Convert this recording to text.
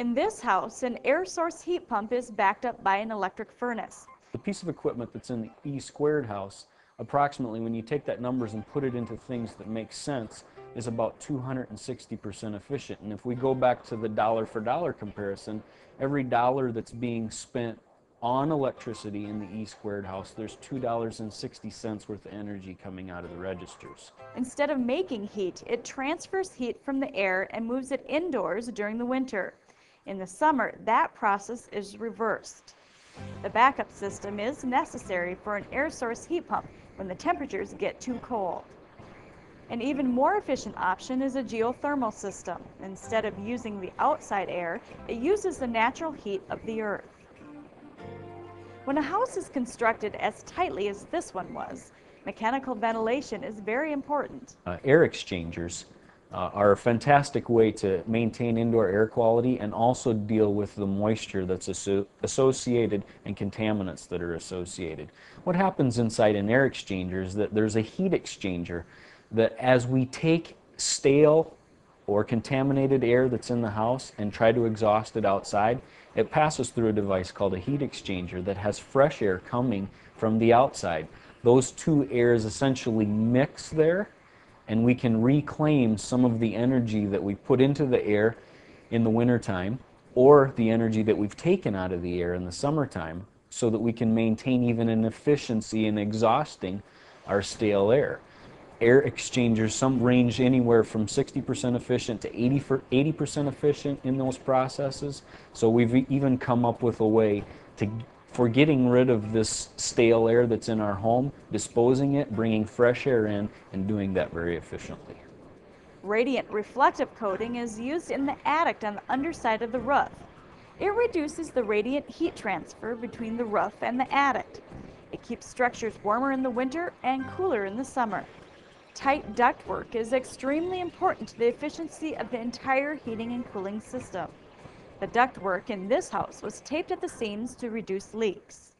In this house, an air source heat pump is backed up by an electric furnace. The piece of equipment that's in the E squared house, approximately when you take that numbers and put it into things that make sense, is about 260% efficient. And if we go back to the dollar for dollar comparison, every dollar that's being spent on electricity in the E squared house, there's $2.60 worth of energy coming out of the registers. Instead of making heat, it transfers heat from the air and moves it indoors during the winter. In the summer, that process is reversed. The backup system is necessary for an air source heat pump when the temperatures get too cold. An even more efficient option is a geothermal system. Instead of using the outside air, it uses the natural heat of the earth. When a house is constructed as tightly as this one was, mechanical ventilation is very important. Uh, air exchangers uh, are a fantastic way to maintain indoor air quality and also deal with the moisture that's asso associated and contaminants that are associated. What happens inside an air exchanger is that there's a heat exchanger that as we take stale or contaminated air that's in the house and try to exhaust it outside, it passes through a device called a heat exchanger that has fresh air coming from the outside. Those two airs essentially mix there and we can reclaim some of the energy that we put into the air in the wintertime or the energy that we've taken out of the air in the summertime so that we can maintain even an efficiency in exhausting our stale air air exchangers, some range anywhere from 60% efficient to 80 percent efficient in those processes. So we've even come up with a way to for getting rid of this stale air that's in our home, disposing it, bringing fresh air in, and doing that very efficiently. Radiant reflective coating is used in the attic on the underside of the roof. It reduces the radiant heat transfer between the roof and the attic. It keeps structures warmer in the winter and cooler in the summer. Tight ductwork is extremely important to the efficiency of the entire heating and cooling system. The ductwork in this house was taped at the seams to reduce leaks.